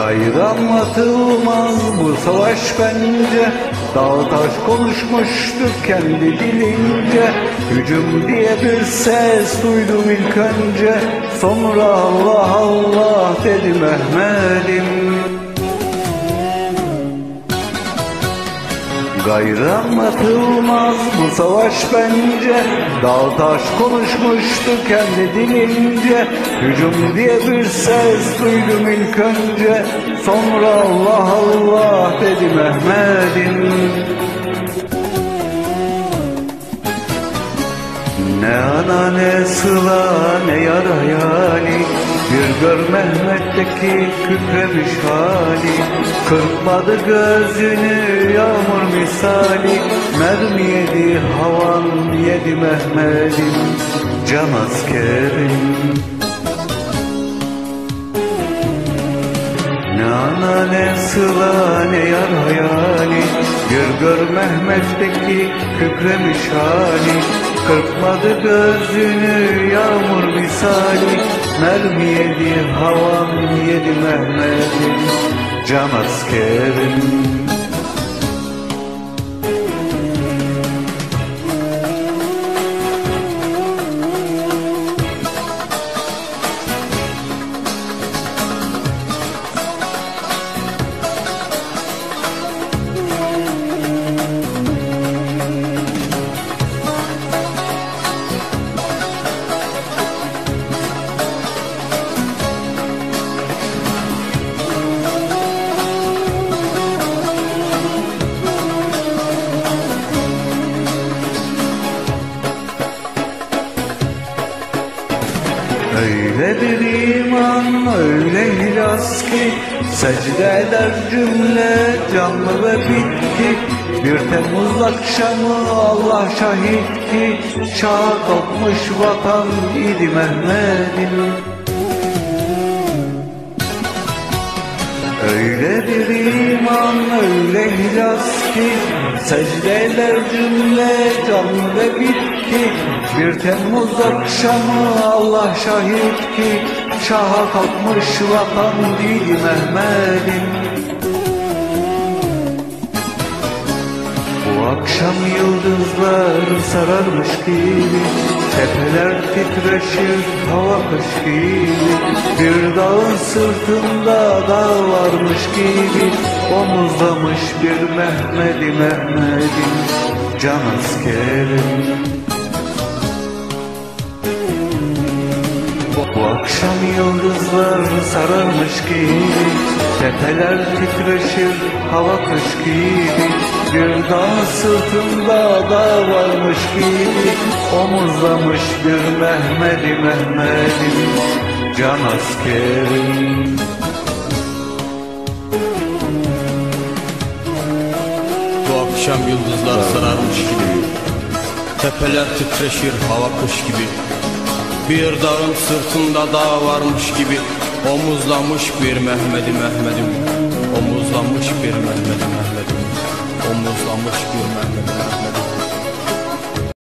Gayrı anlatılmaz. Bu savaş bence Dağ taş konuşmuştur kendi dilince. Hücum diye bir ses duydum ilk önce. Sonra Allah Allah dedi Mehmet'im Gayrı anlatılmaz bu savaş bence. Dağ taş konuşmuştu kendi dilince. Hücum diye bir ses duydum ilk önce. Sonra Allah Allah dedi Mehmet'im. Ne ana ne sıla ne yara yani Bir gör Mehmet'teki kükremiş hali. Kırpmadı gözünü yağmur misali. Mermi yedi havan yedi Mehmet'im. Can askerim Ne ana ne sıla ne yar hayali Bir gör Mehmet'teki kükremiş hali. Kırpmadı gözünü yağmur misali. Mermi yedi havan yedi Mehmet'im Can askerim Öyle bir iman, öyle ihlas ki Secde eder cümle canlı ve bitki Bir Temmuz akşamı Allah şahit ki Şaha kalkmış vatan idi Mehmet'im. Öyle bir ihlas ki Secdeler cümle can ve bitki. Bir Temmuz akşamı Allah şahit ki Şaha kalkmış vatan dili Mehmet'im. Bu akşam yıldızlar sararmış gibi Tepeler titreşir hava kış gibi. Bir dağın sırtında dağ varmış gibi. Omuzlamış bir Mehmet'i Mehmet'im Can askerim. Bu akşam yıldızlar sararmış gibi. Tepeler titreşir hava kış gibi Dağ sırtında dağ varmış gibi Omuzlamış bir Mehmet'i Mehmet'im Can askerim. Bu akşam yıldızlar sararmış gibi Tepeler titreşir hava kış gibi. Bir dağın sırtında dağ varmış gibi Omuzlamış bir Mehmet'i Mehmet'im Omuzlamış bir Mehmet'i Mehmet'im Omuzlamış bir Mehmet'i Mehmet'im